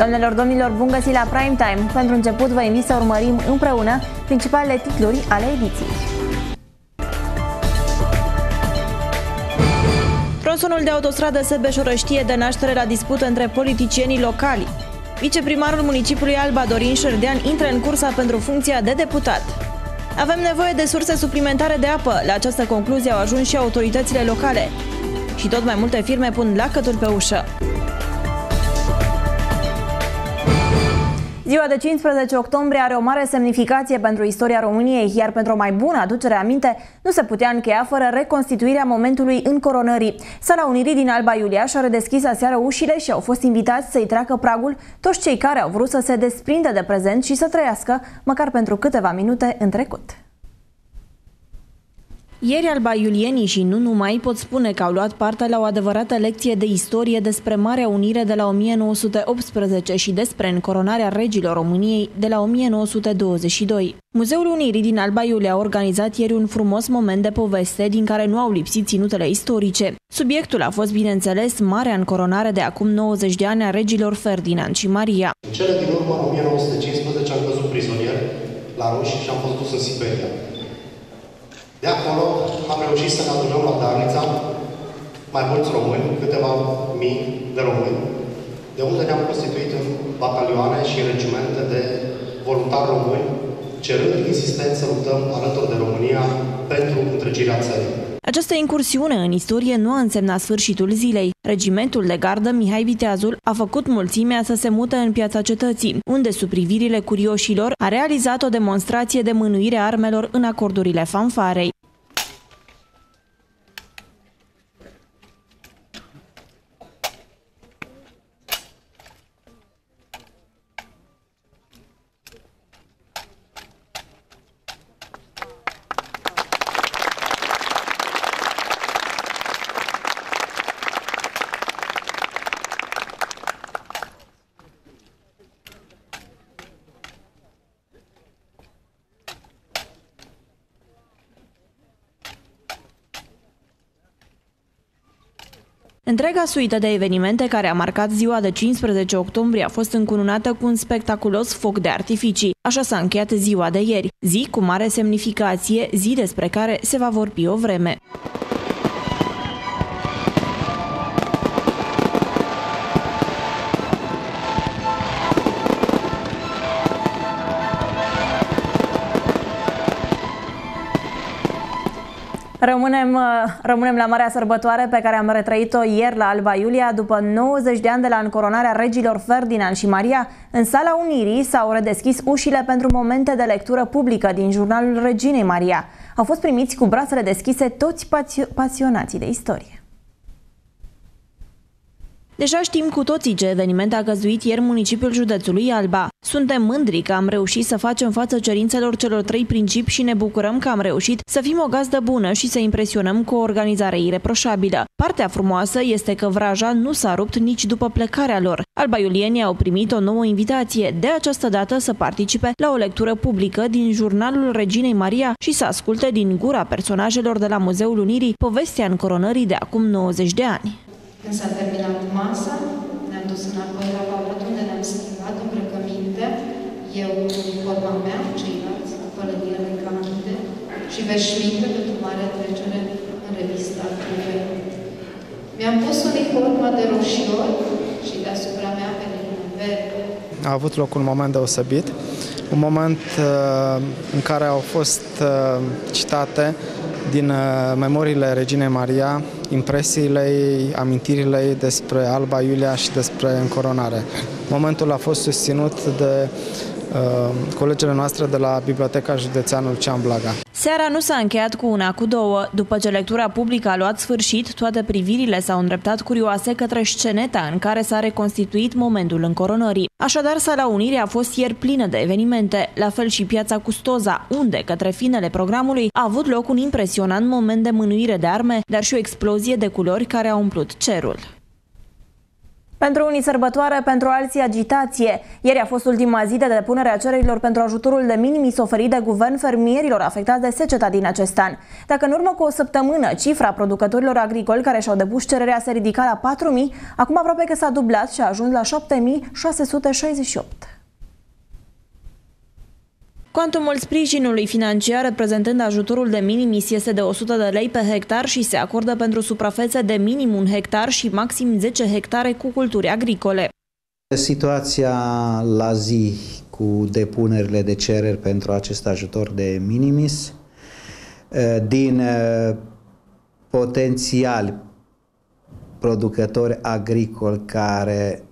Doamnelor, domnilor, bun găsit la Prime Time! Pentru început vă invit să urmărim împreună principalele titluri ale ediției. Tronsonul de autostradă Sebeș-Orăștie de naștere la dispută între politicienii locali. Viceprimarul municipiului Alba, Dorin Șerdean, intră în cursa pentru funcția de deputat. Avem nevoie de surse suplimentare de apă. La această concluzie au ajuns și autoritățile locale. Și tot mai multe firme pun lacături pe ușă. Ziua de 15 octombrie are o mare semnificație pentru istoria României, iar pentru o mai bună aducere aminte, nu se putea încheia fără reconstituirea momentului în coronării. Sala Unirii din Alba Iuliaș și-a redeschis aseară ușile și au fost invitați să-i treacă pragul toți cei care au vrut să se desprindă de prezent și să trăiască, măcar pentru câteva minute în trecut. Ieri alba iulienii și nu numai pot spune că au luat parte la o adevărată lecție de istorie despre Marea Unire de la 1918 și despre încoronarea regilor României de la 1922. Muzeul Unirii din Alba Iulia a organizat ieri un frumos moment de poveste din care nu au lipsit ținutele istorice. Subiectul a fost, bineînțeles, Marea Încoronare de acum 90 de ani a regilor Ferdinand și Maria. În cele din urmă, în 1915, am căzut prizonier la ruși și am fost dus în Siberia. De acolo am reușit să ne adunăm la Darnița mai mulți români, câteva mii de români, de unde ne-am constituit în batalioane și regimente de voluntari români, cerând insistent să luptăm alături de România pentru întregirea țării. Această incursiune în istorie nu a însemnat sfârșitul zilei. Regimentul de gardă Mihai Viteazul a făcut mulțimea să se mute în piața cetății, unde, sub privirile curioșilor, a realizat o demonstrație de mânuire a armelor în acordurile fanfarei. Întreaga suită de evenimente care a marcat ziua de 15 octombrie a fost încununată cu un spectaculos foc de artificii. Așa s-a încheiat ziua de ieri, zi cu mare semnificație, zi despre care se va vorbi o vreme. Rămânem, uh, rămânem la marea sărbătoare pe care am retrăit-o ieri la Alba Iulia. După 90 de ani de la încoronarea regilor Ferdinand și Maria, în Sala Unirii s-au redeschis ușile pentru momente de lectură publică din jurnalul Reginei Maria. Au fost primiți cu brațele deschise toți pasionații de istorie. Deja știm cu toții ce eveniment a găzuit ieri municipiul județului Alba. Suntem mândri că am reușit să facem față cerințelor celor trei principii și ne bucurăm că am reușit să fim o gazdă bună și să impresionăm cu o organizare ireproșabilă. Partea frumoasă este că vraja nu s-a rupt nici după plecarea lor. Alba Iulienii au primit o nouă invitație, de această dată să participe la o lectură publică din jurnalul Reginei Maria și să asculte din gura personajelor de la Muzeul Unirii povestea încoronării de acum 90 de ani. Când s-a terminat masa, ne-am dus înapoi la palat unde ne-am schimbat îmbrăcăminte, eu cu uniforma mea, ceilalți cu pălăria elegante și veșminte pentru marea trecere în revista Prive. Mi-am pus uniforma de roșior și deasupra mea pelerină verde. A avut loc un moment deosebit, un moment uh, în care au fost uh, citate din uh, memoriile Reginei Maria, impresiile ei, amintirile ei despre Alba Iulia și despre încoronare. Momentul a fost susținut de uh, colegele noastre de la Biblioteca Județeană Lucian Blaga. Seara nu s-a încheiat cu una cu două. După ce lectura publică a luat sfârșit, toate privirile s-au îndreptat curioase către sceneta în care s-a reconstituit momentul încoronării. Așadar, sala Unirii a fost ieri plină de evenimente, la fel și piața Custoza, unde, către finele programului, a avut loc un impresionant moment de mânuire de arme, dar și o explozie de culori care a umplut cerul. Pentru unii sărbătoare, pentru alții agitație. Ieri a fost ultima zi de depunere a cererilor pentru ajutorul de minimis oferit de guvern fermierilor afectați de seceta din acest an. Dacă în urmă cu o săptămână cifra producătorilor agricoli care și-au depus cererea se ridica la 4.000, acum aproape că s-a dublat și a ajuns la 7.668. Cuantumul sprijinului financiar reprezentând ajutorul de minimis este de 100 de lei pe hectar și se acordă pentru suprafețe de minim un hectar și maxim 10 hectare cu culturi agricole. Situația la zi cu depunerile de cereri pentru acest ajutor de minimis eh, din eh, potențiali producători agricoli care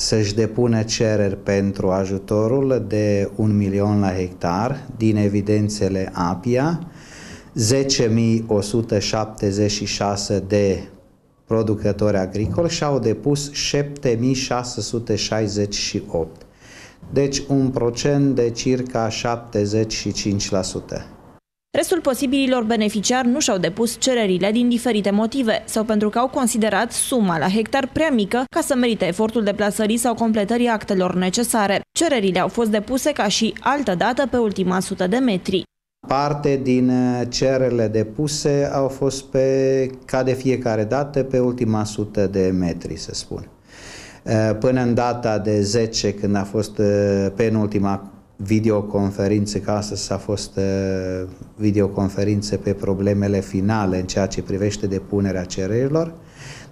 să-și depună cereri pentru ajutorul de 1 milion la hectar din evidențele APIA, 10.176 de producători agricoli și au depus 7.668. Deci un procent de circa 75%. Restul posibililor beneficiari nu și-au depus cererile din diferite motive sau pentru că au considerat suma la hectar prea mică ca să merite efortul de plasării sau completării actelor necesare. Cererile au fost depuse ca și altă dată pe ultima sută de metri. Parte din uh, cererile depuse au fost pe, ca de fiecare dată pe ultima sută de metri, să spun. Uh, până în data de 10, când a fost uh, penultima videoconferințe, ca astăzi a fost uh, videoconferințe pe problemele finale în ceea ce privește depunerea cererilor.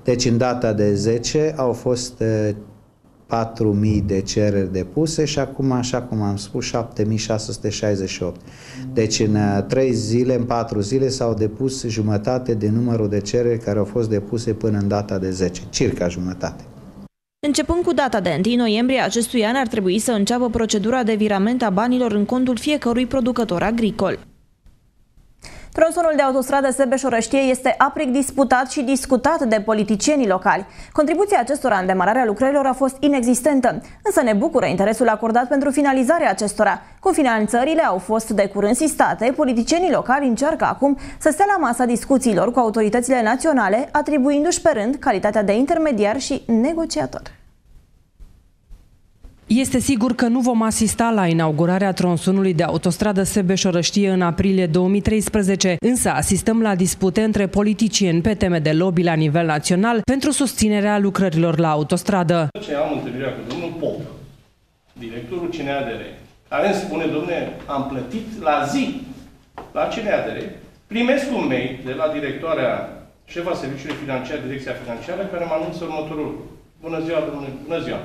Deci în data de 10 au fost uh, 4.000 de cereri depuse și acum, așa cum am spus, 7.668. Deci în 3 uh, zile, în 4 zile s-au depus jumătate de numărul de cereri care au fost depuse până în data de 10, circa jumătate. Începând cu data de 1 noiembrie acestui an ar trebui să înceapă procedura de virament a banilor în contul fiecărui producător agricol. Tronsonul de autostradă Sebeș-Orăștie este aprig disputat și discutat de politicienii locali. Contribuția acestora în demararea lucrărilor a fost inexistentă, însă ne bucură interesul acordat pentru finalizarea acestora. Cu finanțările au fost de curând sistate, politicienii locali încearcă acum să stea la masa discuțiilor cu autoritățile naționale, atribuindu-și pe rând calitatea de intermediar și negociator. Este sigur că nu vom asista la inaugurarea tronsonului de autostradă Sebeș-Orăștie în aprilie 2013, însă asistăm la dispute între politicieni pe teme de lobby la nivel național pentru susținerea lucrărilor la autostradă. Ce am întâlnirea cu domnul Pop, directorul CNADR, care îmi spune, domne, am plătit la zi la CNADR, primesc un mail de la directoarea șefa serviciului financiar, direcția financiară, care mă anunță următorul. Bună ziua, domnule, bună ziua!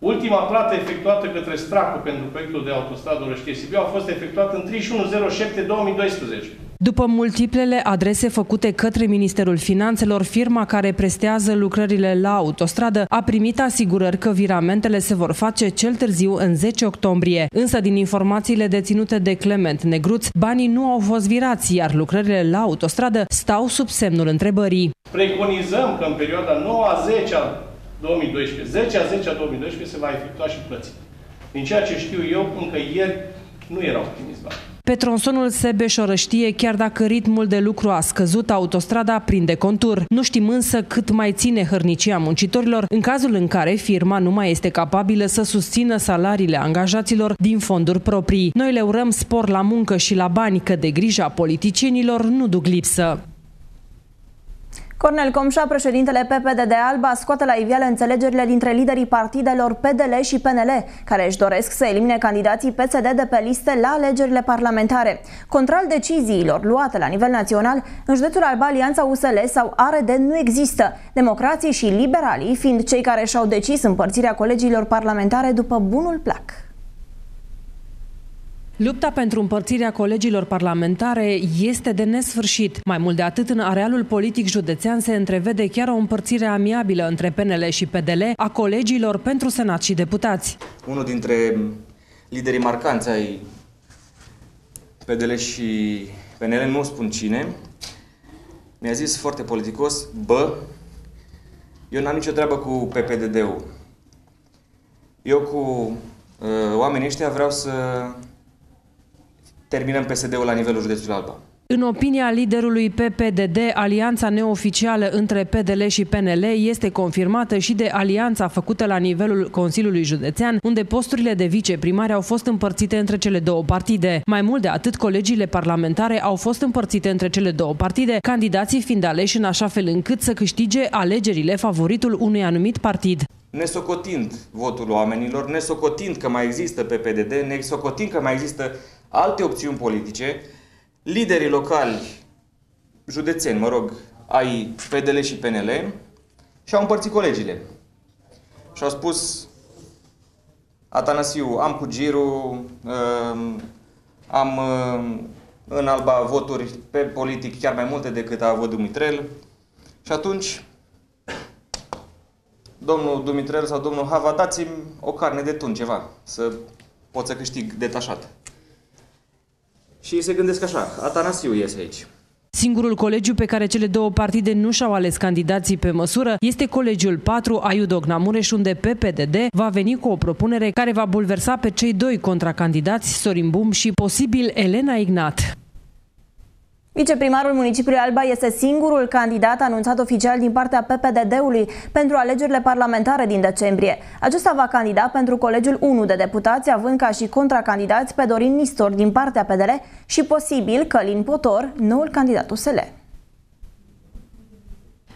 Ultima plată efectuată către Stracu pentru proiectul de autostradă Orăștie Sibiu a fost efectuată în 31.07.2012. După multiplele adrese făcute către Ministerul Finanțelor, firma care prestează lucrările la autostradă a primit asigurări că viramentele se vor face cel târziu în 10 octombrie. Însă, din informațiile deținute de Clement Negruț, banii nu au fost virați, iar lucrările la autostradă stau sub semnul întrebării. Preconizăm că în perioada 9 a 10 2012, 10 a 10 a 2012 se va efectua și plățit. Din ceea ce știu eu, încă ieri nu erau primiți bani. Pe tronsonul Sebeș-Orăștie, chiar dacă ritmul de lucru a scăzut, autostrada prinde contur. Nu știm însă cât mai ține hărnicia muncitorilor în cazul în care firma nu mai este capabilă să susțină salariile angajaților din fonduri proprii. Noi le urăm spor la muncă și la bani, că de grija politicienilor nu duc lipsă. Cornel Comșa, președintele PPD de Alba, scoate la iveală înțelegerile dintre liderii partidelor PDL și PNL, care își doresc să elimine candidații PSD de pe liste la alegerile parlamentare. Contral deciziilor luate la nivel național, în județul Alba, Alianța USL sau ARD nu există, democrații și liberalii fiind cei care și-au decis împărțirea colegiilor parlamentare după bunul plac. Lupta pentru împărțirea colegilor parlamentare este de nesfârșit. Mai mult de atât, în arealul politic județean se întrevede chiar o împărțire amiabilă între PNL și PDL a colegilor pentru Senat și deputați. Unul dintre liderii marcanți ai PDL și PNL, nu spun cine, mi-a zis foarte politicos, bă, eu n-am nicio treabă cu PPDD-ul. Eu cu uh, oamenii ăștia vreau să terminăm PSD-ul la nivelul județului Alba. În opinia liderului PPDD, alianța neoficială între PDL și PNL este confirmată și de alianța făcută la nivelul Consiliului Județean, unde posturile de viceprimari au fost împărțite între cele două partide. Mai mult de atât, colegiile parlamentare au fost împărțite între cele două partide, candidații fiind aleși în așa fel încât să câștige alegerile favoritul unui anumit partid nesocotind votul oamenilor, nesocotind că mai există PPDD, nesocotind că mai există alte opțiuni politice, liderii locali, județeni, mă rog, ai PDL și PNL, și-au împărțit colegile. Și au spus, Atanasiu, am cu Giru, um, am um, în Alba voturi pe politic chiar mai multe decât a avut Dumitrel. Și atunci, domnul Dumitrel sau domnul Hava, dați-mi o carne de tun, ceva, să pot să câștig detașat. Și se gândesc așa, Atanasiu iese aici. Singurul colegiu pe care cele două partide nu și-au ales candidații pe măsură este colegiul 4 Aiudog Namureș, unde PPDD va veni cu o propunere care va bulversa pe cei doi contracandidați, Sorin Bum și posibil Elena Ignat. Viceprimarul municipiului Alba este singurul candidat anunțat oficial din partea PPDD-ului pentru alegerile parlamentare din decembrie. Acesta va candida pentru colegiul 1 de deputați, având ca și contracandidați pe Dorin Nistor din partea PDL și posibil Călin Potor, noul candidat USL.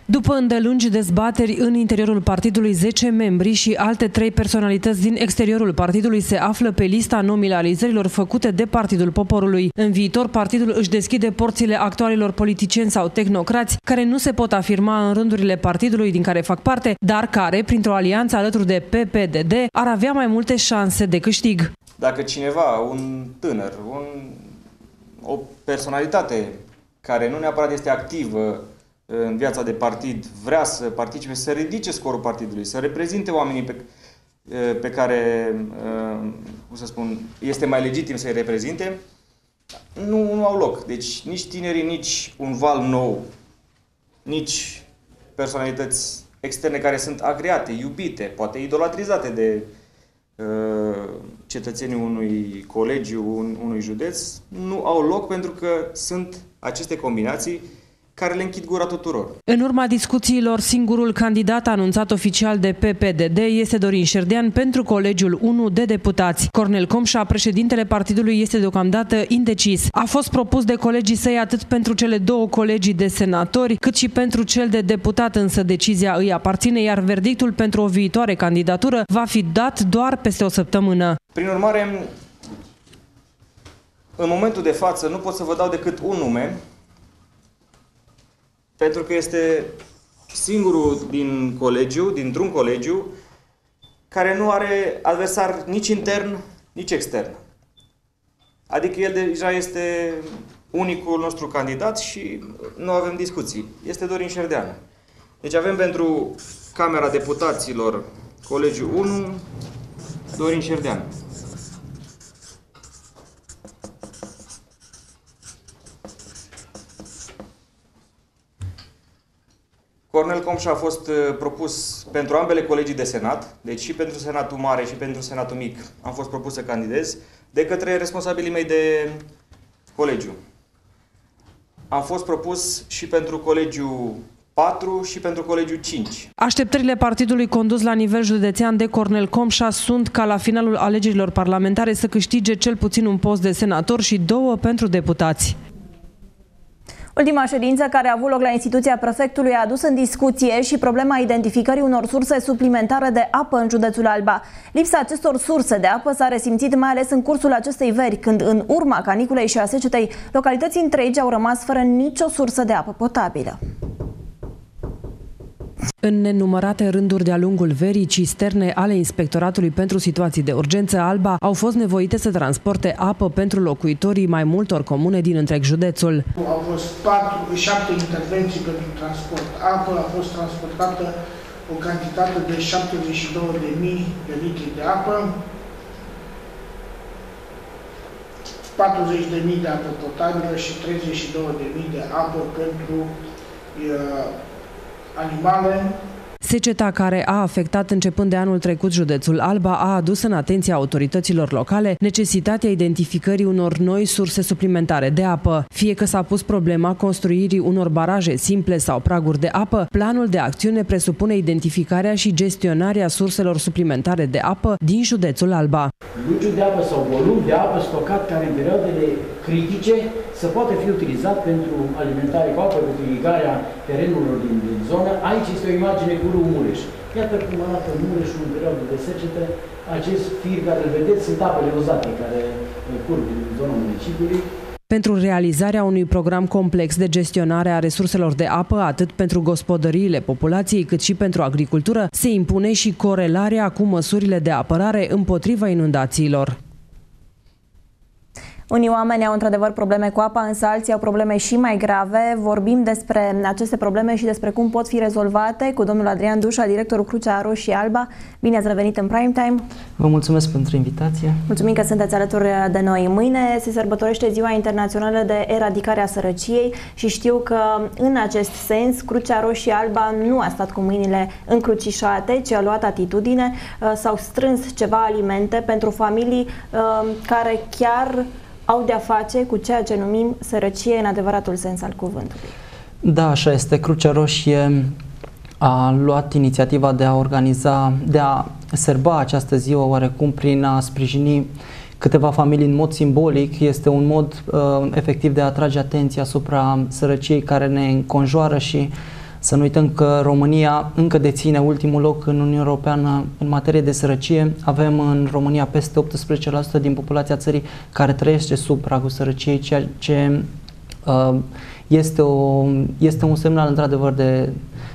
După îndelungi dezbateri în interiorul partidului, 10 membri și alte 3 personalități din exteriorul partidului se află pe lista nominalizărilor făcute de Partidul Poporului. În viitor, partidul își deschide porțile actualilor politicieni sau tehnocrați care nu se pot afirma în rândurile partidului din care fac parte, dar care, printr-o alianță alături de PPDD, ar avea mai multe șanse de câștig. Dacă cineva, un tânăr, un, o personalitate care nu neapărat este activă în viața de partid vrea să participe, să ridice scorul partidului, să reprezinte oamenii pe, pe care, cum să spun, este mai legitim să-i reprezinte, nu, nu au loc. Deci nici tinerii, nici un val nou, nici personalități externe care sunt agreate, iubite, poate idolatrizate de uh, cetățenii unui colegiu, un, unui județ, nu au loc pentru că sunt aceste combinații care le închid gura tuturor. În urma discuțiilor, singurul candidat anunțat oficial de PPDD este Dorin Șerdean pentru Colegiul 1 de deputați. Cornel Comșa, președintele partidului, este deocamdată indecis. A fost propus de colegii săi atât pentru cele două colegii de senatori, cât și pentru cel de deputat, însă decizia îi aparține, iar verdictul pentru o viitoare candidatură va fi dat doar peste o săptămână. Prin urmare, în momentul de față nu pot să vă dau decât un nume, pentru că este singurul din colegiu, dintr-un colegiu, care nu are adversar nici intern, nici extern. Adică el deja este unicul nostru candidat și nu avem discuții. Este Dorin Șerdeanu. Deci avem pentru Camera Deputaților Colegiul 1 Dorin Șerdeanu. Cornel Comșa a fost uh, propus pentru ambele colegii de senat, deci și pentru senatul mare și pentru senatul mic am fost propus să candidez, de către responsabilii mei de colegiu. Am fost propus și pentru colegiul 4 și pentru colegiul 5. Așteptările partidului condus la nivel județean de Cornel Comșa sunt ca la finalul alegerilor parlamentare să câștige cel puțin un post de senator și două pentru deputați. Ultima ședință care a avut loc la instituția prefectului a adus în discuție și problema identificării unor surse suplimentare de apă în județul Alba. Lipsa acestor surse de apă s-a resimțit mai ales în cursul acestei veri, când în urma caniculei și a secetei, localități întregi au rămas fără nicio sursă de apă potabilă. În nenumărate rânduri de-a lungul verii, cisterne ale Inspectoratului pentru Situații de Urgență Alba au fost nevoite să transporte apă pentru locuitorii mai multor comune din întreg județul. Au fost patru, șapte intervenții pentru transport. Apă a fost transportată o cantitate de 72.000 de litri de apă, 40.000 de apă potabilă și 32.000 de apă pentru uh, animale Seceta care a afectat începând de anul trecut județul Alba a adus în atenția autorităților locale necesitatea identificării unor noi surse suplimentare de apă. Fie că s-a pus problema construirii unor baraje simple sau praguri de apă, planul de acțiune presupune identificarea și gestionarea surselor suplimentare de apă din județul Alba. Luciul de apă sau volum de apă stocat care în perioadele critice să poate fi utilizat pentru alimentare cu apă, pentru irigarea terenurilor din, din zonă. Aici este o imagine cu râul Mureș. Iată cum arată Mureșul în perioada de secetă. Acest fir care îl vedeți sunt apele uzate care curg din zona municipiului. Pentru realizarea unui program complex de gestionare a resurselor de apă, atât pentru gospodăriile populației, cât și pentru agricultură, se impune și corelarea cu măsurile de apărare împotriva inundațiilor. Unii oameni au într-adevăr probleme cu apa, însă alții au probleme și mai grave. Vorbim despre aceste probleme și despre cum pot fi rezolvate cu domnul Adrian Dușa, directorul Crucea Roșii Alba. Bine ați revenit în prime time. Vă mulțumesc pentru invitație. Mulțumim că sunteți alături de noi. Mâine se sărbătorește Ziua Internațională de Eradicare a Sărăciei și știu că în acest sens Crucea Roșie Alba nu a stat cu mâinile încrucișate, ci a luat atitudine, s-au strâns ceva alimente pentru familii uh, care chiar au de-a face cu ceea ce numim sărăcie în adevăratul sens al cuvântului. Da, așa este. Crucea Roșie a luat inițiativa de a organiza, de a serba această zi oarecum prin a sprijini câteva familii în mod simbolic. Este un mod uh, efectiv de a atrage atenția asupra sărăciei care ne înconjoară și să nu uităm că România încă deține ultimul loc în Uniunea Europeană în materie de sărăcie. Avem în România peste 18% din populația țării care trăiește sub pragul sărăciei, ceea ce uh, este, o, este un semnal într-adevăr de,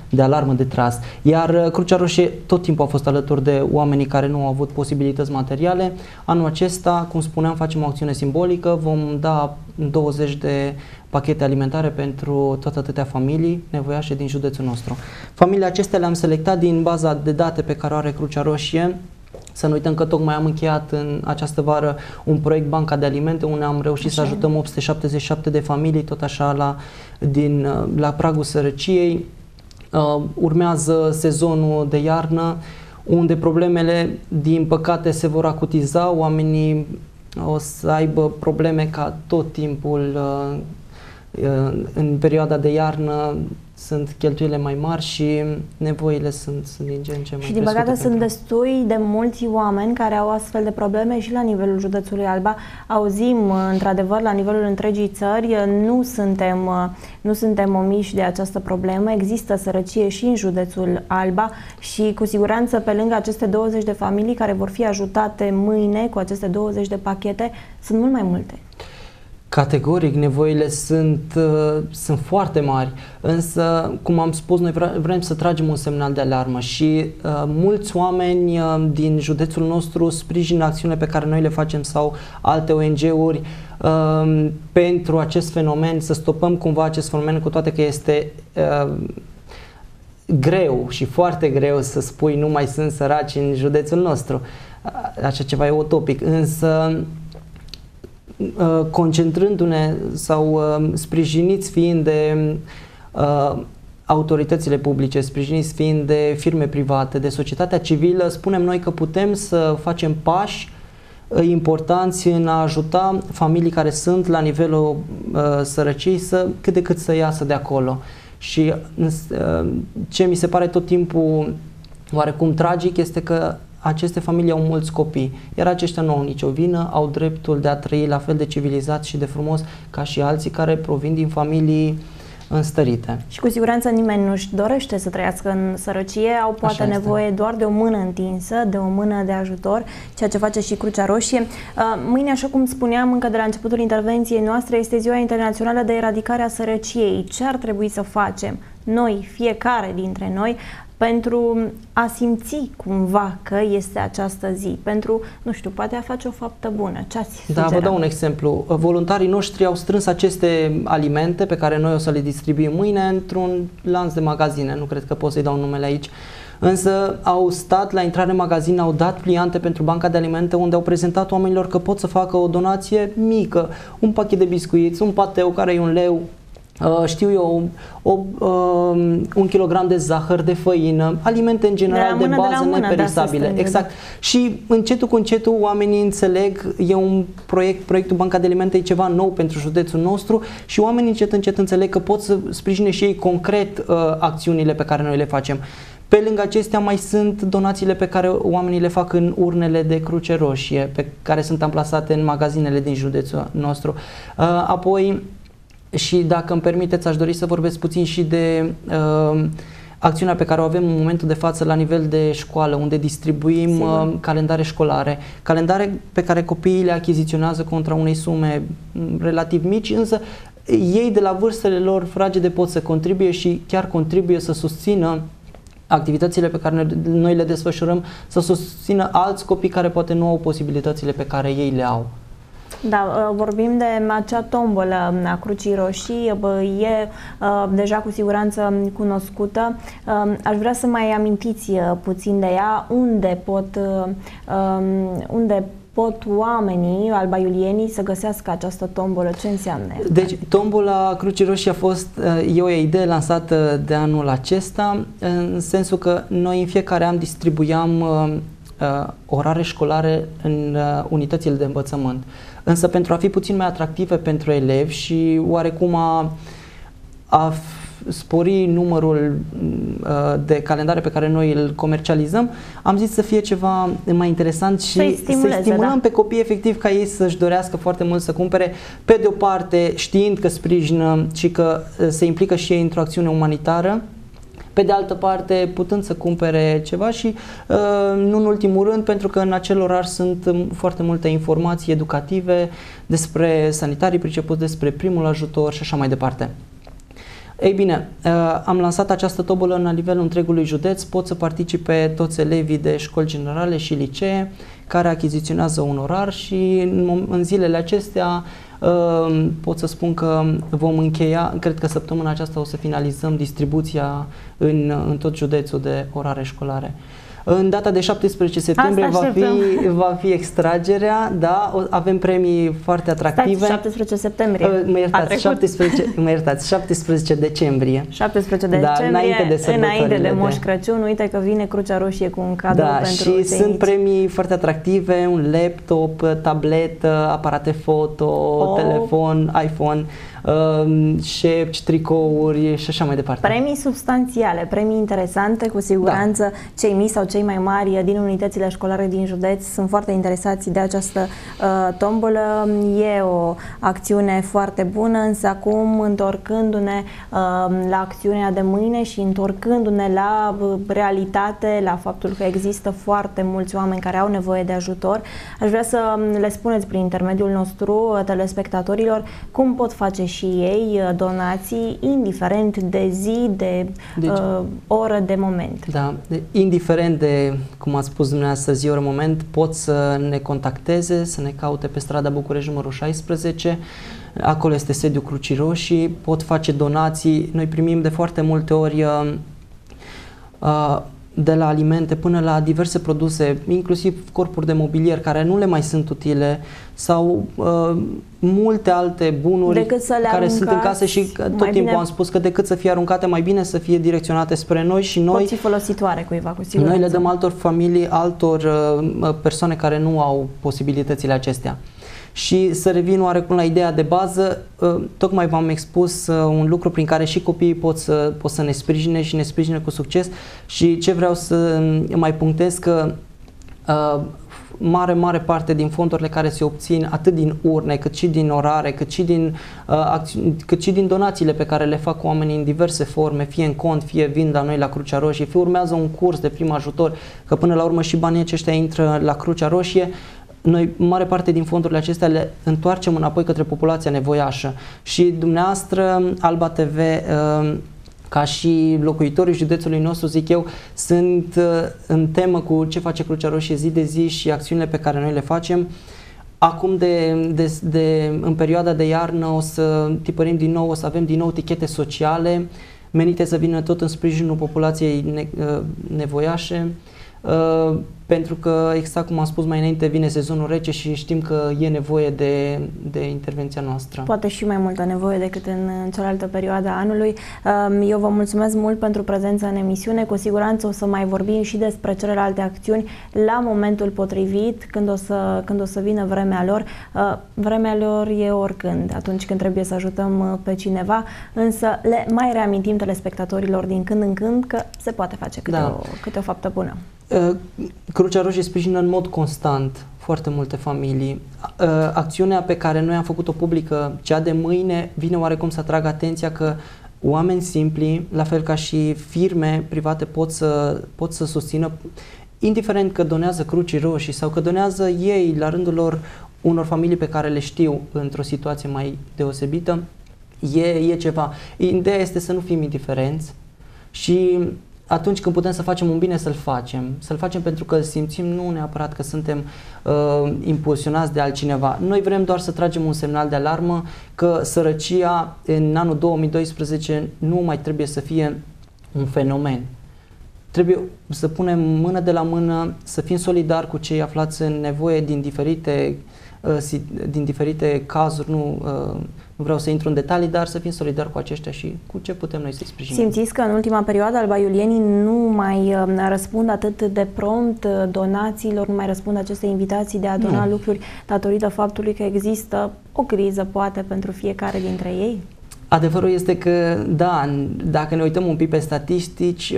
de alarmă de tras. Iar uh, Crucea Roșie tot timpul a fost alături de oamenii care nu au avut posibilități materiale. Anul acesta, cum spuneam, facem o acțiune simbolică, vom da 20 de pachete alimentare pentru tot atâtea familii nevoiașe din județul nostru. Familiile acestea le-am selectat din baza de date pe care o are Crucea Roșie, să nu uităm că tocmai am încheiat în această vară un proiect Banca de Alimente unde am reușit așa. să ajutăm 877 de familii, tot așa la, din, la pragul sărăciei. Uh, urmează sezonul de iarnă unde problemele din păcate se vor acutiza, oamenii o să aibă probleme ca tot timpul uh, în perioada de iarnă sunt cheltuielile mai mari și nevoile sunt, sunt din ce în ce mai Și din păcate sunt destui de mulți oameni care au astfel de probleme și la nivelul județului Alba. Auzim, într-adevăr, la nivelul întregii țări, nu suntem, nu suntem omiși de această problemă. Există sărăcie și în județul Alba și cu siguranță pe lângă aceste 20 de familii care vor fi ajutate mâine cu aceste 20 de pachete, sunt mult mai multe. Categoric, nevoile sunt, uh, sunt foarte mari, însă, cum am spus, noi vre- vrem să tragem un semnal de alarmă și uh, mulți oameni uh, din județul nostru sprijină acțiunile pe care noi le facem sau alte ONG-uri uh, pentru acest fenomen, să stopăm cumva acest fenomen, cu toate că este uh, greu și foarte greu să spui nu mai sunt săraci în județul nostru. Așa ceva e utopic, însă Uh, concentrându-ne sau uh, sprijiniți fiind de uh, autoritățile publice, sprijiniți fiind de firme private, de societatea civilă, spunem noi că putem să facem pași importanți în a ajuta familii care sunt la nivelul uh, sărăciei să cât de cât să iasă de acolo. Și uh, ce mi se pare tot timpul oarecum tragic este că aceste familii au mulți copii, iar aceștia nu au nicio vină, au dreptul de a trăi la fel de civilizat și de frumos ca și alții care provin din familii înstărite. Și cu siguranță nimeni nu-și dorește să trăiască în sărăcie, au poate Așa nevoie este. doar de o mână întinsă, de o mână de ajutor, ceea ce face și Crucea Roșie. Uh, mâine, așa cum spuneam încă de la începutul intervenției noastre, este Ziua Internațională de Eradicare a Sărăciei. Ce ar trebui să facem? Noi, fiecare dintre noi, pentru a simți cumva că este această zi, pentru, nu știu, poate a face o faptă bună. Ce ați Da, vă dau un exemplu. Voluntarii noștri au strâns aceste alimente pe care noi o să le distribuim mâine într-un lanț de magazine, nu cred că pot să-i dau numele aici, însă au stat la intrare în magazin, au dat pliante pentru banca de alimente unde au prezentat oamenilor că pot să facă o donație mică, un pachet de biscuiți, un pateu care e un leu, Uh, știu eu, o, uh, un kilogram de zahăr, de făină, alimente în general de, de bază de neperisabile. Da, exact. Și încetul cu încetul oamenii înțeleg, e un proiect, proiectul Banca de Alimente e ceva nou pentru județul nostru și oamenii încet încet înțeleg că pot să sprijine și ei concret uh, acțiunile pe care noi le facem. Pe lângă acestea mai sunt donațiile pe care oamenii le fac în urnele de cruce roșie, pe care sunt amplasate în magazinele din județul nostru. Uh, apoi, și dacă îmi permiteți, aș dori să vorbesc puțin și de uh, acțiunea pe care o avem în momentul de față la nivel de școală, unde distribuim uh, calendare școlare, calendare pe care copiii le achiziționează contra unei sume mm, relativ mici, însă ei de la vârstele lor fragede pot să contribuie și chiar contribuie să susțină activitățile pe care noi le desfășurăm, să susțină alți copii care poate nu au posibilitățile pe care ei le au. Da, uh, vorbim de acea tombolă a Crucii Roșii, e uh, deja cu siguranță cunoscută. Um, aș vrea să mai amintiți uh, puțin de ea, unde pot, um, unde pot oamenii albaiulienii să găsească această tombolă? Ce înseamnă? Deci, tombola Crucii Roșii a fost, e o idee lansată de anul acesta, în sensul că noi în fiecare an distribuiam orare școlare în unitățile de învățământ. Însă pentru a fi puțin mai atractive pentru elevi și oarecum a, a spori numărul uh, de calendare pe care noi îl comercializăm, am zis să fie ceva mai interesant și să stimulăm da. pe copii efectiv ca ei să-și dorească foarte mult să cumpere, pe de o parte știind că sprijină și că uh, se implică și ei într-o acțiune umanitară, pe de altă parte putând să cumpere ceva și uh, nu în ultimul rând pentru că în acel orar sunt foarte multe informații educative despre sanitarii pricepuți, despre primul ajutor și așa mai departe. Ei bine, uh, am lansat această tobolă în nivelul întregului județ, pot să participe toți elevii de școli generale și licee care achiziționează un orar și în, în zilele acestea Ehm, pot să spun că vom încheia, cred că săptămâna aceasta o să finalizăm distribuția în, în tot județul de orare școlare. În data de 17 septembrie va fi, va fi extragerea, da, avem premii foarte atractive. Stați, 17 septembrie. Uh, mă iertați, 17, mă iertați, 17 decembrie. 17 decembrie, da, înainte de, înainte de Moș Crăciun, uite că vine Crucea Roșie cu un cadou da, pentru și sunt premii foarte atractive, un laptop, tabletă, aparate foto, oh. telefon, iPhone uh, șepci, tricouri și așa mai departe. Premii substanțiale, premii interesante, cu siguranță da. cei mici sau cei mai mari din unitățile școlare din județ sunt foarte interesați de această uh, tombolă. E o acțiune foarte bună, însă acum întorcându-ne uh, la acțiunea de mâine și întorcându-ne la uh, realitate, la faptul că există foarte mulți oameni care au nevoie de ajutor, aș vrea să le spuneți prin intermediul nostru uh, telespectatorilor cum pot face și ei uh, donații, indiferent de zi, de deci, uh, oră, de moment. Da, de, indiferent de, cum ați spus dumneavoastră, zi, oră, moment, pot să ne contacteze, să ne caute pe strada București numărul 16, acolo este sediul Crucii Roșii, pot face donații, noi primim de foarte multe ori uh, uh, de la alimente până la diverse produse, inclusiv corpuri de mobilier care nu le mai sunt utile sau uh, multe alte bunuri care sunt în casă și tot timpul bine... am spus că decât să fie aruncate, mai bine să fie direcționate spre noi și noi... Pot fi folositoare cuiva, cu siguranță. Noi le dăm altor familii, altor uh, persoane care nu au posibilitățile acestea. Și să revin oarecum la ideea de bază, ă, tocmai v-am expus ă, un lucru prin care și copiii pot să, pot să ne sprijine și ne sprijine cu succes. Și ce vreau să mai punctez că ă, mare, mare parte din fondurile care se obțin atât din urne, cât și din orare, cât și din, uh, cât și din donațiile pe care le fac oamenii în diverse forme, fie în cont, fie vin la noi la Crucea Roșie, fie urmează un curs de prim ajutor, că până la urmă și banii aceștia intră la Crucea Roșie, noi mare parte din fondurile acestea le întoarcem înapoi către populația nevoiașă și dumneavoastră, Alba TV, uh, ca și locuitorii județului nostru, zic eu, sunt uh, în temă cu ce face Crucea Roșie zi de zi și acțiunile pe care noi le facem. Acum, de, de, de, în perioada de iarnă, o să tipărim din nou, o să avem din nou tichete sociale menite să vină tot în sprijinul populației ne, uh, nevoiașe. Uh, pentru că, exact cum am spus mai înainte, vine sezonul rece și știm că e nevoie de, de intervenția noastră. Poate și mai multă nevoie decât în, în cealaltă perioadă a anului. Um, eu vă mulțumesc mult pentru prezența în emisiune. Cu siguranță o să mai vorbim și despre celelalte acțiuni la momentul potrivit, când o să, când o să vină vremea lor. Uh, vremea lor e oricând, atunci când trebuie să ajutăm uh, pe cineva, însă le mai reamintim telespectatorilor din când în când că se poate face câte, da. o, câte o faptă bună. Uh, Crucea Roșie sprijină în mod constant foarte multe familii. Uh, acțiunea pe care noi am făcut-o publică, cea de mâine, vine oarecum să atragă atenția că oameni simpli, la fel ca și firme private, pot să, pot să susțină, indiferent că donează Crucii Roșii sau că donează ei, la rândul lor, unor familii pe care le știu într-o situație mai deosebită, e, e ceva. Ideea este să nu fim indiferenți și atunci când putem să facem un bine, să-l facem. Să-l facem pentru că simțim nu neapărat că suntem uh, impulsionați de altcineva. Noi vrem doar să tragem un semnal de alarmă că sărăcia în anul 2012 nu mai trebuie să fie un fenomen. Trebuie să punem mână de la mână, să fim solidari cu cei aflați în nevoie din diferite, uh, din diferite cazuri, nu uh, nu vreau să intru în detalii, dar să fim solidari cu aceștia și cu ce putem noi să-i sprijinim. Simțiți că în ultima perioadă alba iulienii nu mai uh, răspund atât de prompt uh, donațiilor, nu mai răspund aceste invitații de a dona nu. lucruri datorită faptului că există o criză, poate, pentru fiecare dintre ei? Adevărul este că, da, dacă ne uităm un pic pe statistici, 40%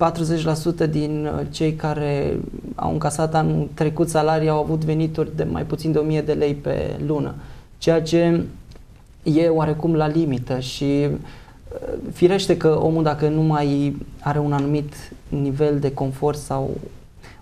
uh, din cei care au încasat anul trecut salarii au avut venituri de mai puțin de 1000 de lei pe lună, ceea ce e oarecum la limită și uh, firește că omul dacă nu mai are un anumit nivel de confort sau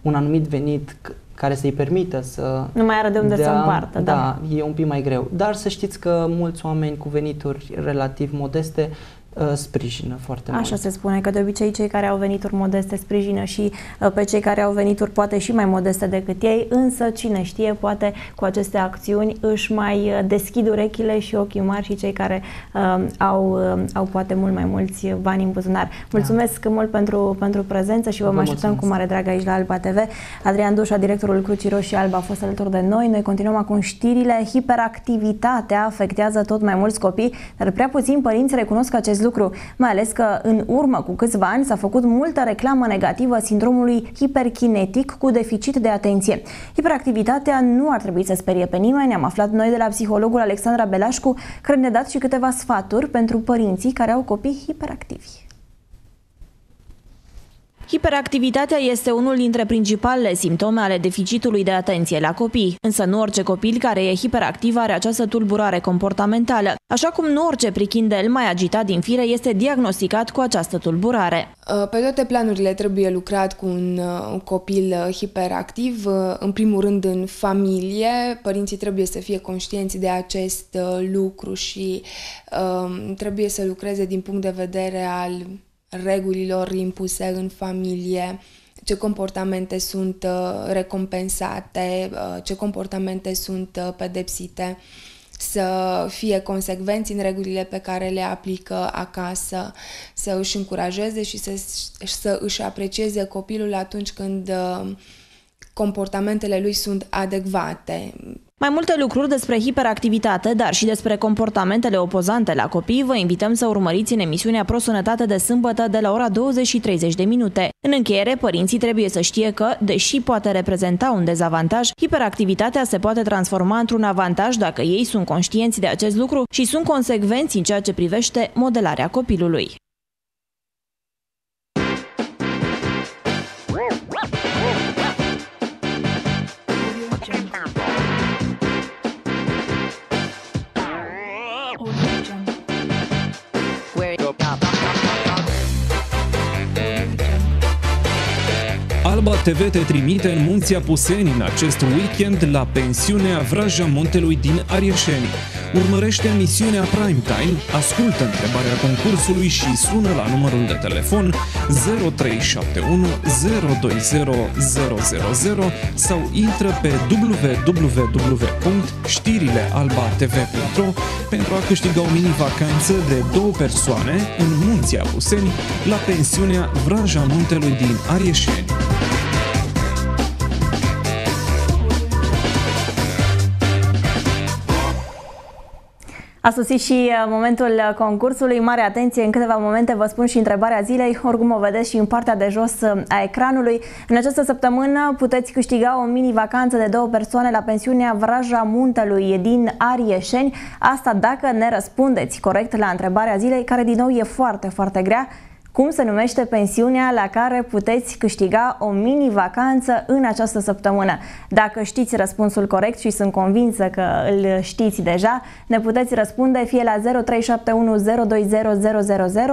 un anumit venit care să-i permită să... Nu mai are de unde dea, să împartă, da. Da, e un pic mai greu. Dar să știți că mulți oameni cu venituri relativ modeste Uh, sprijină foarte Așa mult. Așa se spune, că de obicei cei care au venituri modeste sprijină și uh, pe cei care au venituri poate și mai modeste decât ei, însă cine știe, poate cu aceste acțiuni își mai uh, deschid urechile și ochii mari și cei care uh, au, uh, au poate mult mai mulți bani în buzunar. Mulțumesc da. mult pentru, pentru prezență și vă, vă așteptăm cu mare drag aici la Alba TV. Adrian Dușa, directorul Crucii Roșii Alba, a fost alături de noi. Noi continuăm acum știrile. Hiperactivitatea afectează tot mai mulți copii, dar prea puțini părinți recunosc acest lucru, mai ales că în urmă cu câțiva ani s-a făcut multă reclamă negativă sindromului hiperkinetic cu deficit de atenție. Hiperactivitatea nu ar trebui să sperie pe nimeni, am aflat noi de la psihologul Alexandra Belașcu, care ne-a dat și câteva sfaturi pentru părinții care au copii hiperactivi. Hiperactivitatea este unul dintre principalele simptome ale deficitului de atenție la copii, însă nu orice copil care e hiperactiv are această tulburare comportamentală, așa cum nu orice prichindel mai agitat din fire este diagnosticat cu această tulburare. Uh, pe toate planurile trebuie lucrat cu un uh, copil uh, hiperactiv, în primul rând în familie, părinții trebuie să fie conștienți de acest lucru și trebuie să lucreze din punct de vedere al regulilor impuse în familie, ce comportamente sunt uh, recompensate, uh, ce comportamente sunt uh, pedepsite, să fie consecvenți în regulile pe care le aplică acasă, să își încurajeze și să, să își aprecieze copilul atunci când comportamentele lui sunt adecvate. Mai multe lucruri despre hiperactivitate, dar și despre comportamentele opozante la copii, vă invităm să urmăriți în emisiunea ProSănătate de sâmbătă de la ora 20 și 30 de minute. În încheiere, părinții trebuie să știe că, deși poate reprezenta un dezavantaj, hiperactivitatea se poate transforma într-un avantaj dacă ei sunt conștienți de acest lucru și sunt consecvenți în ceea ce privește modelarea copilului. Alba TV te trimite în Munții Apuseni în acest weekend la pensiunea Vraja Muntelui din Arieșeni. Urmărește emisiunea Primetime, ascultă întrebarea concursului și sună la numărul de telefon 0371 020 000 sau intră pe www.știrilealba.tv.ro pentru a câștiga o mini-vacanță de două persoane în Munții Apuseni la pensiunea Vraja Muntelui din Arieșeni. A sosit și uh, momentul uh, concursului. Mare atenție, în câteva momente vă spun și întrebarea zilei, oricum o vedeți și în partea de jos uh, a ecranului. În această săptămână puteți câștiga o mini-vacanță de două persoane la pensiunea Vraja Muntelui din Arieșeni. Asta dacă ne răspundeți corect la întrebarea zilei, care din nou e foarte, foarte grea cum se numește pensiunea la care puteți câștiga o mini-vacanță în această săptămână. Dacă știți răspunsul corect și sunt convinsă că îl știți deja, ne puteți răspunde fie la 0371020000,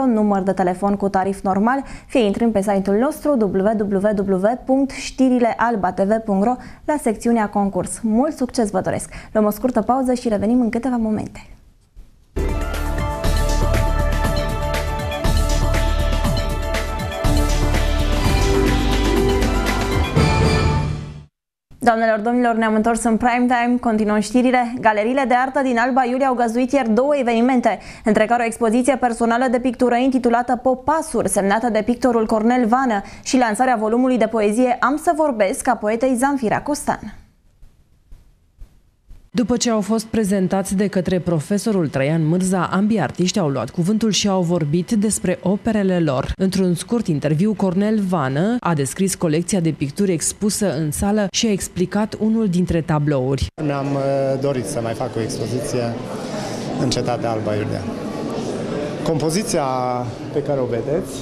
număr de telefon cu tarif normal, fie intrând pe site-ul nostru www.știrilealbatv.ro la secțiunea concurs. Mult succes vă doresc! Luăm o scurtă pauză și revenim în câteva momente. Doamnelor, domnilor, ne-am întors în prime time, continuăm știrile. Galeriile de artă din Alba Iulia au găzduit ieri două evenimente, între care o expoziție personală de pictură intitulată Popasuri, semnată de pictorul Cornel Vană și lansarea volumului de poezie Am să vorbesc a poetei Zanfira Costan. După ce au fost prezentați de către profesorul Traian Mârza, ambii artiști au luat cuvântul și au vorbit despre operele lor. Într-un scurt interviu, Cornel Vană a descris colecția de picturi expusă în sală și a explicat unul dintre tablouri. Mi-am uh, dorit să mai fac o expoziție în Cetatea Alba Iulia. Compoziția pe care o vedeți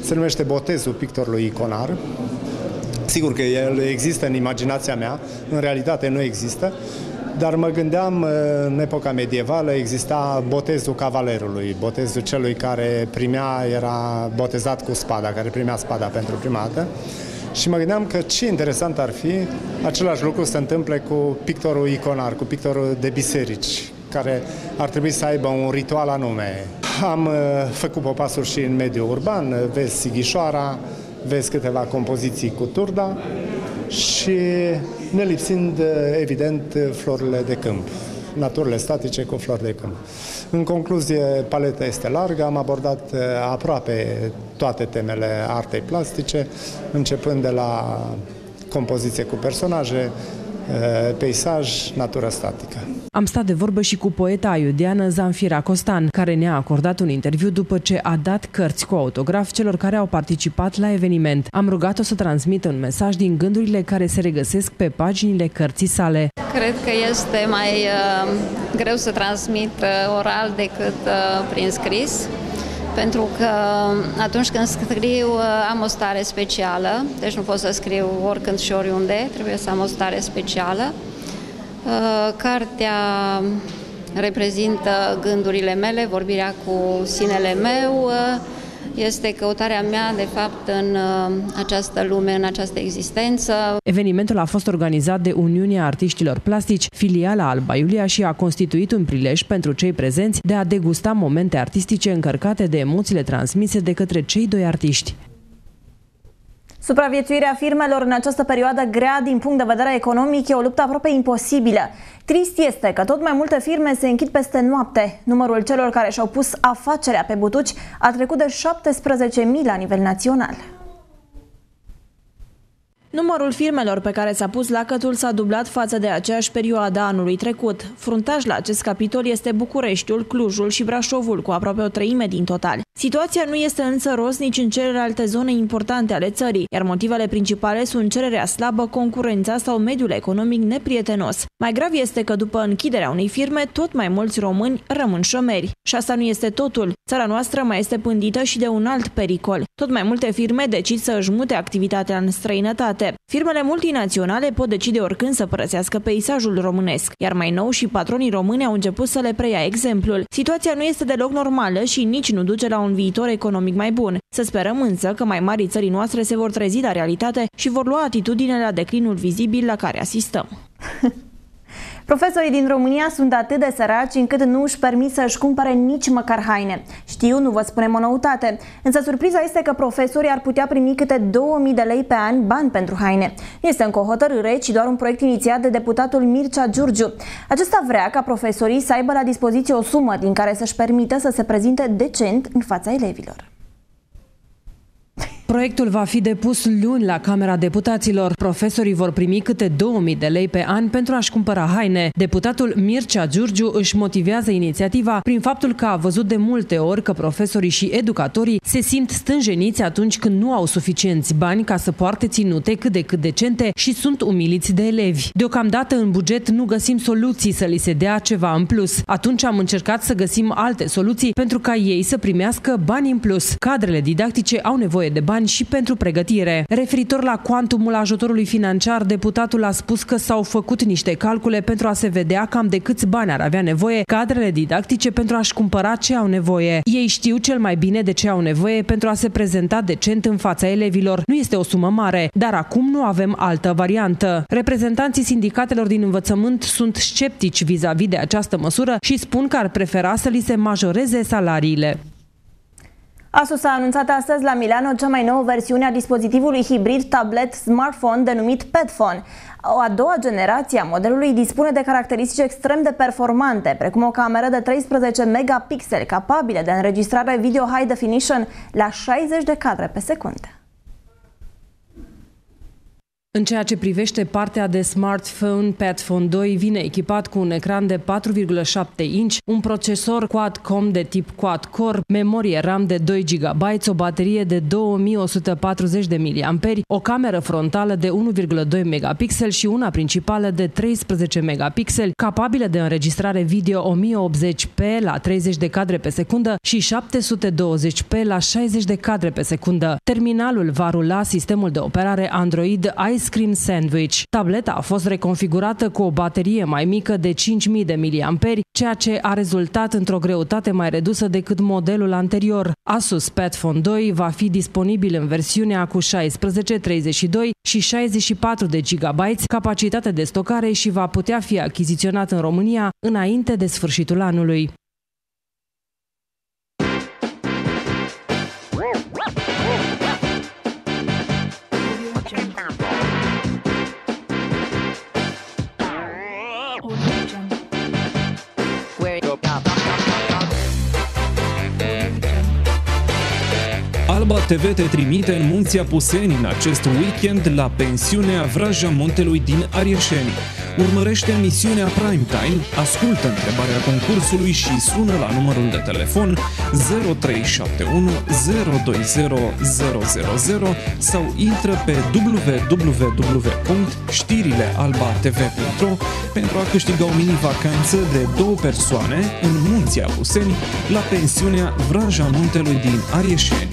se numește Botezul pictorului iconar. Sigur că el există în imaginația mea, în realitate nu există, dar mă gândeam, uh, în epoca medievală exista botezul cavalerului, botezul celui care primea, era botezat cu spada, care primea spada pentru prima dată. Și mă gândeam că ce interesant ar fi același lucru să se întâmple cu pictorul iconar, cu pictorul de biserici, care ar trebui să aibă un ritual anume. Am uh, făcut popasuri și în mediul urban, vezi Sighișoara, vezi câteva compoziții cu turda și ne lipsind, evident, florile de câmp, naturile statice cu flori de câmp. În concluzie, paleta este largă, am abordat uh, aproape toate temele artei plastice, începând de la compoziție cu personaje, uh, peisaj, natură statică. Am stat de vorbă și cu poeta aiudeană Zanfira Costan, care ne-a acordat un interviu după ce a dat cărți cu autograf celor care au participat la eveniment. Am rugat-o să transmită un mesaj din gândurile care se regăsesc pe paginile cărții sale. Cred că este mai uh, greu să transmit uh, oral decât uh, prin scris pentru că atunci când scriu uh, am o stare specială, deci nu pot să scriu oricând și oriunde, trebuie să am o stare specială. Uh, cartea reprezintă gândurile mele, vorbirea cu sinele meu, uh, este căutarea mea, de fapt, în uh, această lume, în această existență. Evenimentul a fost organizat de Uniunea Artiștilor Plastici, filiala Alba Iulia și a constituit un prilej pentru cei prezenți de a degusta momente artistice încărcate de emoțiile transmise de către cei doi artiști. Supraviețuirea firmelor în această perioadă grea din punct de vedere economic e o luptă aproape imposibilă. Trist este că tot mai multe firme se închid peste noapte. Numărul celor care și-au pus afacerea pe butuci a trecut de 17.000 la nivel național. Numărul firmelor pe care s-a pus lacătul s-a dublat față de aceeași perioadă anului trecut. Fruntaș la acest capitol este Bucureștiul, Clujul și Brașovul, cu aproape o treime din total. Situația nu este însă rost nici în celelalte zone importante ale țării, iar motivele principale sunt cererea slabă, concurența sau mediul economic neprietenos. Mai grav este că după închiderea unei firme, tot mai mulți români rămân șomeri. Și asta nu este totul. Țara noastră mai este pândită și de un alt pericol. Tot mai multe firme decid să își mute activitatea în străinătate. Firmele multinaționale pot decide oricând să părăsească peisajul românesc, iar mai nou și patronii români au început să le preia exemplul. Situația nu este deloc normală și nici nu duce la un viitor economic mai bun. Să sperăm însă că mai mari țării noastre se vor trezi la realitate și vor lua atitudine la declinul vizibil la care asistăm. Profesorii din România sunt atât de săraci încât nu își permit să își cumpere nici măcar haine. Știu, nu vă spunem o noutate, însă surpriza este că profesorii ar putea primi câte 2000 de lei pe an bani pentru haine. Este încă o hotărâre, ci doar un proiect inițiat de deputatul Mircea Giurgiu. Acesta vrea ca profesorii să aibă la dispoziție o sumă din care să-și permită să se prezinte decent în fața elevilor. Proiectul va fi depus luni la Camera Deputaților. Profesorii vor primi câte 2000 de lei pe an pentru a-și cumpăra haine. Deputatul Mircea Giurgiu își motivează inițiativa prin faptul că a văzut de multe ori că profesorii și educatorii se simt stânjeniți atunci când nu au suficienți bani ca să poarte ținute cât de cât decente și sunt umiliți de elevi. Deocamdată în buget nu găsim soluții să li se dea ceva în plus. Atunci am încercat să găsim alte soluții pentru ca ei să primească bani în plus. Cadrele didactice au nevoie de bani bani și pentru pregătire. Referitor la cuantumul ajutorului financiar, deputatul a spus că s-au făcut niște calcule pentru a se vedea cam de câți bani ar avea nevoie cadrele didactice pentru a-și cumpăra ce au nevoie. Ei știu cel mai bine de ce au nevoie pentru a se prezenta decent în fața elevilor. Nu este o sumă mare, dar acum nu avem altă variantă. Reprezentanții sindicatelor din învățământ sunt sceptici vis-a-vis -vis de această măsură și spun că ar prefera să li se majoreze salariile. Asus a anunțat astăzi la Milano cea mai nouă versiune a dispozitivului hibrid tablet smartphone denumit Petphone. O a doua generație a modelului dispune de caracteristici extrem de performante, precum o cameră de 13 megapixeli capabilă de înregistrare video high definition la 60 de cadre pe secundă. În ceea ce privește partea de smartphone, Padphone 2 vine echipat cu un ecran de 4,7 inch, un procesor Quad-Com de tip quad-core, memorie RAM de 2 GB, o baterie de 2140 de mAh, o cameră frontală de 1,2 megapixel și una principală de 13 megapixeli, capabilă de înregistrare video 1080p la 30 de cadre pe secundă și 720p la 60 de cadre pe secundă. Terminalul va rula sistemul de operare Android Ice Cream Sandwich. Tableta a fost reconfigurată cu o baterie mai mică de 5000 de mAh, ceea ce a rezultat într-o greutate mai redusă decât modelul anterior. Asus Padphone 2 va fi disponibil în versiunea cu 16, 32 și 64 de GB capacitate de stocare și va putea fi achiziționat în România înainte de sfârșitul anului. TV te trimite în Munții Apuseni în acest weekend la pensiunea Vraja Montelui din Arieșeni. Urmărește emisiunea Prime Time, ascultă întrebarea concursului și sună la numărul de telefon 0371 020 000 sau intră pe www.știrilealba.tv.ro pentru a câștiga o mini-vacanță de două persoane în Munții Apuseni la pensiunea Vraja Muntelui din Arieșeni.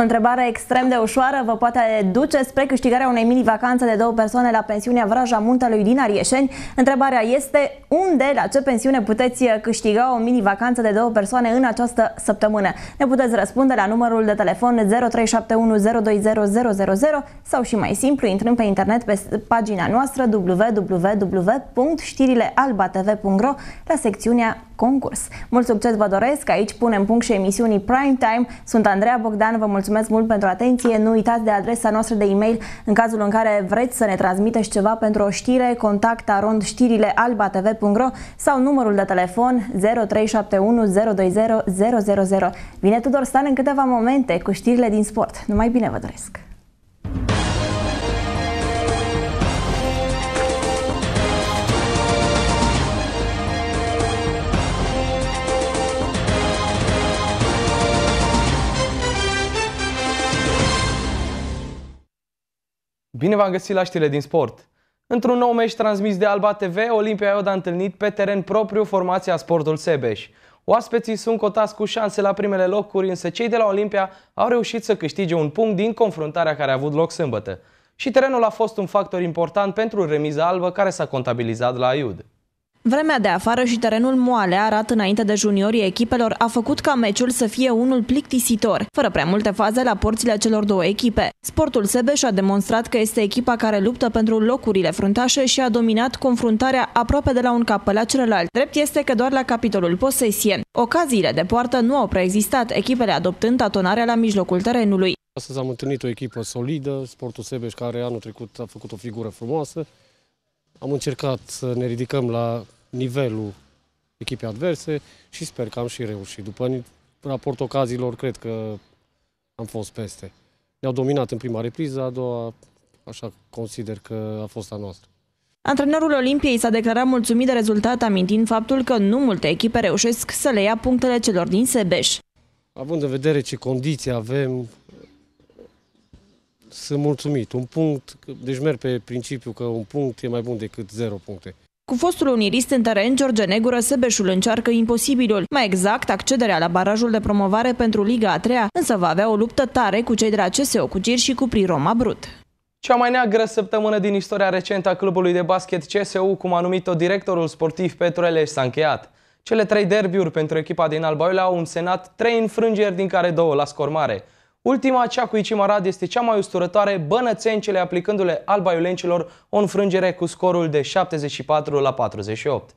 O întrebare extrem de ușoară vă poate duce spre câștigarea unei mini-vacanțe de două persoane la pensiunea Vraja Muntelui din Arieșeni. Întrebarea este unde, la ce pensiune puteți câștiga o mini-vacanță de două persoane în această săptămână? Ne puteți răspunde la numărul de telefon 0371 sau și mai simplu intrând pe internet pe pagina noastră www.știrilealbatv.ro la secțiunea concurs. Mult succes vă doresc, aici punem punct și emisiunii Prime Time. Sunt Andreea Bogdan, vă mulțumesc mult pentru atenție. Nu uitați de adresa noastră de e-mail în cazul în care vreți să ne transmiteți ceva pentru o știre, contact arond știrile albatv.ro sau numărul de telefon 0371 020 000. Vine Tudor Stan în câteva momente cu știrile din sport. Numai bine vă doresc! Bine v-am găsit la știrile din sport. Într-un nou meci transmis de Alba TV, Olimpia Iod a întâlnit pe teren propriu formația Sportul Sebeș. Oaspeții sunt cotați cu șanse la primele locuri, însă cei de la Olimpia au reușit să câștige un punct din confruntarea care a avut loc sâmbătă. Și terenul a fost un factor important pentru remiza albă care s-a contabilizat la Iud. Vremea de afară și terenul moale arat înainte de juniorii echipelor a făcut ca meciul să fie unul plictisitor, fără prea multe faze la porțile celor două echipe. Sportul Sebeș a demonstrat că este echipa care luptă pentru locurile fruntașe și a dominat confruntarea aproape de la un capăt la celălalt. Drept este că doar la capitolul posesie. Ocaziile de poartă nu au preexistat, echipele adoptând atonarea la mijlocul terenului. Astăzi am întâlnit o echipă solidă, Sportul Sebeș, care anul trecut a făcut o figură frumoasă, am încercat să ne ridicăm la nivelul echipei adverse și sper că am și reușit. După raport ocazilor, cred că am fost peste. Ne-au dominat în prima repriză, a doua, așa consider că a fost a noastră. Antrenorul Olimpiei s-a declarat mulțumit de rezultat, amintind faptul că nu multe echipe reușesc să le ia punctele celor din Sebeș. Având în vedere ce condiții avem, sunt mulțumit. Un punct, deci merg pe principiu că un punct e mai bun decât zero puncte. Cu fostul unirist în teren, George Negură, Sebeșul încearcă imposibilul. Mai exact, accederea la barajul de promovare pentru Liga a treia, însă va avea o luptă tare cu cei de la CSO Cucir și cu Pri Roma Brut. Cea mai neagră săptămână din istoria recentă a clubului de basket CSU, cum a numit-o directorul sportiv Petru Eleș, s-a încheiat. Cele trei derbiuri pentru echipa din Alba Iulia au însenat trei înfrângeri, din care două la scor mare. Ultima, cea cu Icimarad, este cea mai usturătoare, bănățencele aplicându-le Alba Iulencilor o înfrângere cu scorul de 74 la 48.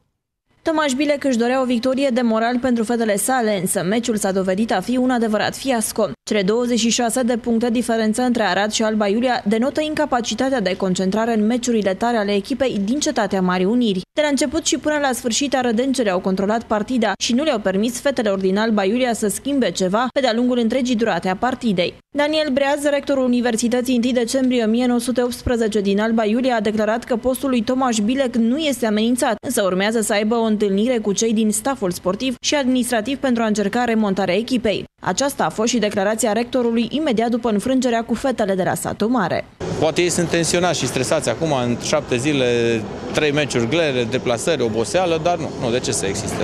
Tomaș Bilec își dorea o victorie de moral pentru fetele sale, însă meciul s-a dovedit a fi un adevărat fiasco. Cele 26 de puncte diferență între Arad și Alba Iulia denotă incapacitatea de concentrare în meciurile tare ale echipei din cetatea Mari Uniri. De la început și până la sfârșit, arădencele au controlat partida și nu le-au permis fetelor din Alba Iulia să schimbe ceva pe de-a lungul întregii durate a partidei. Daniel Breaz, rectorul Universității 1 decembrie 1918 din Alba Iulia, a declarat că postul lui Tomaș Bilec nu este amenințat, însă urmează să aibă o întâlnire cu cei din staful sportiv și administrativ pentru a încerca remontarea echipei. Aceasta a fost și declarația rectorului imediat după înfrângerea cu fetele de la satul mare. Poate ei sunt tensionați și stresați acum în șapte zile, trei meciuri grele, deplasări, oboseală, dar nu, nu de ce să existe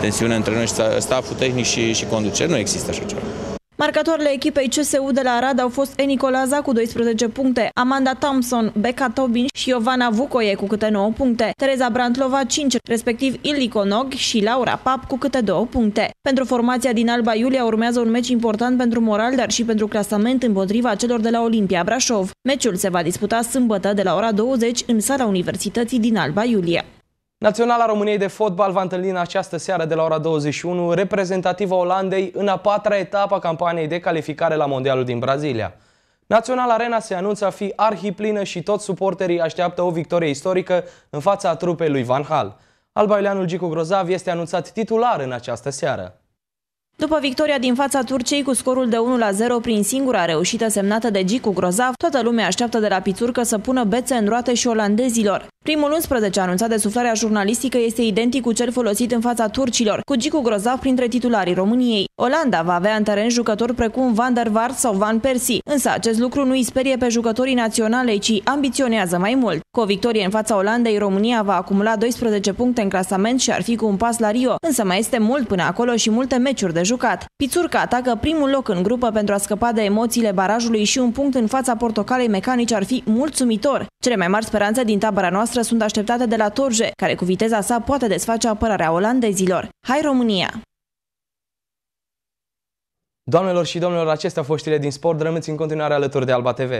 tensiune între noi și staful tehnic și, și conducere? Nu există așa ceva. Marcatoarele echipei CSU de la Arad au fost Eni Colaza cu 12 puncte, Amanda Thompson, Becca Tobin și Iovana Vucoie cu câte 9 puncte, Tereza Brantlova 5, respectiv Illico Nog și Laura Pap cu câte 2 puncte. Pentru formația din Alba Iulia urmează un meci important pentru moral, dar și pentru clasament împotriva celor de la Olimpia Brașov. Meciul se va disputa sâmbătă de la ora 20 în sala Universității din Alba Iulia. Naționala României de fotbal va întâlni în această seară de la ora 21 reprezentativa Olandei în a patra etapă a campaniei de calificare la Mondialul din Brazilia. Național Arena se anunță a fi arhiplină și toți suporterii așteaptă o victorie istorică în fața trupei lui Van Hal. Alba Iulianul Gicu Grozav este anunțat titular în această seară. După victoria din fața Turciei cu scorul de 1-0 prin singura reușită semnată de Gicu Grozav, toată lumea așteaptă de la Pițurcă să pună bețe în roate și olandezilor. Primul 11 anunțat de suflarea jurnalistică este identic cu cel folosit în fața turcilor, cu Gicu Grozav printre titularii României. Olanda va avea în teren jucători precum Van der Vaart sau Van Persie, însă acest lucru nu îi sperie pe jucătorii naționale, ci ambiționează mai mult. Cu o victorie în fața Olandei, România va acumula 12 puncte în clasament și ar fi cu un pas la Rio, însă mai este mult până acolo și multe meciuri de jucat. Pițurca atacă primul loc în grupă pentru a scăpa de emoțiile barajului și un punct în fața portocalei mecanici ar fi mulțumitor. Cele mai mari speranțe din tabăra noastră sunt așteptate de la Torje, care cu viteza sa poate desface apărarea olandezilor. Hai România! Doamnelor și domnilor, acestea au fost știrile din sport. Rămâți în continuare alături de Alba TV.